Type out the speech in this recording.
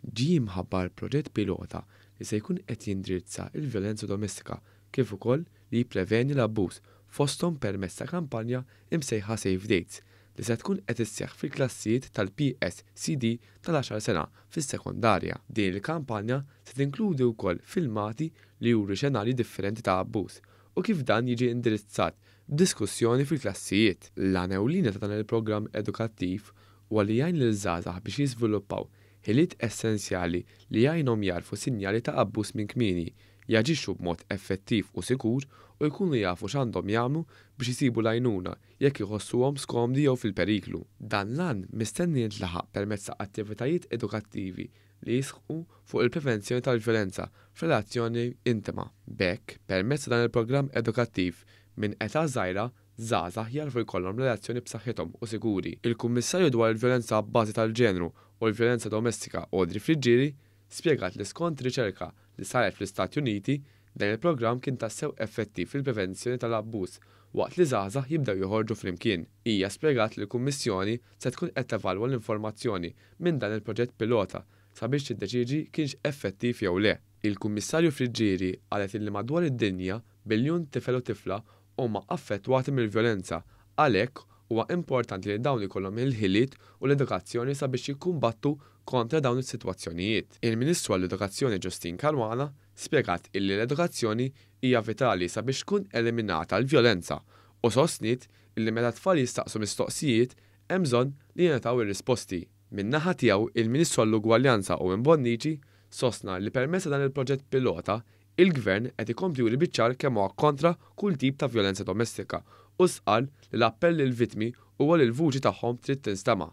Ġie mħabbar proġett pilota li se jkun qed jindirizza l-vjolenza domestika kif ukoll li jippreveni l-abbuż fosthom permezz ta' kampanja msejħa Safe Dates li se tkun qed isseħħ fil-klassijiet tal-PSCD tal-għaxar sena fis-sekondarja. Din il-kampanja se tinkludi wkoll filmati li juru xenarji differenti ta' abbuż u kif dan jiġi indirizzat b'diskussjoni fil-klassijiet. L-għan ewlieni ta' dan il-programm edukattiv huwa li jgħin lill-żgħażagħ biex jiżviluppaw ħiliet essenzjali li jgħinhom jagħrfu sinjali ta' abbuż minn kmieni, jaġixxu b'mod effettiv u sikur u jkunu jafu x'għandhom jagħmlu biex isibu l-għajnuna jekk iħossuhom skomdi jew fil-periklu. Dan l-għan mistenni jintlaħaq permezz ta' attivitajiet edukattivi li jisħqu fuq il-prevenzjoni tal-vjolenza f'relazzjoni intima. B'hekk, permezz ta' dan il-programm edukattiv, minn età żgħira, żgħażagħ jagħrfu jkollhom relazzjoni b'saħħithom u sikuri. Il-Kummissarju dwar il-Vjolenza Abbażi tal-Ġenru u l-Vjolenza Domestika Audrey Friggieri spjegat li skont riċerka li saret fl-Istati Uniti, dan il-programm kien tassew effettiv fil-prevenzjoni tal-abbuż waqt li żgħażagħ jibdew joħorġu flimkien. Hija spjegat li l-Kummissjoni se tkun qed tevalwa l-informazzjoni minn dan il-proġett pilota sabiex tiddeċiedi kienx effettiv jew le. Il-Kummissarju Friggieri qalet illi madwar id-dinja biljun tifel u tifla huma affettwati mill-vjolenza, għalhekk huwa importanti li dawn ikollhom il-ħiliet u l-edukazzjoni sabiex jikkumbattu kontra dawn is-sitwazzjonijiet. Il-Ministru għall-Edukazzjoni Justyne Caruana spjegat illi l-edukazzjoni hija vitali sabiex tkun eliminata l-vjolenza u sostniet illi meta t-tfal jistaqsu mistoqsijiet Hemm bżonn li jingħataw ir-risposti. Min-naħa tiegħu, il-Ministru għall-Ugwaljanza Owen Bonnici sostna li permezz ta' dan il-proġett pilota, il-Gvern qed ikompli juri biċ-ċar kemm huwa kontra kull tip ta' vjolenza domestika u stqarr li l-appell lill-vittmi huwa li l-vuċi tagħhom trid tinstema'.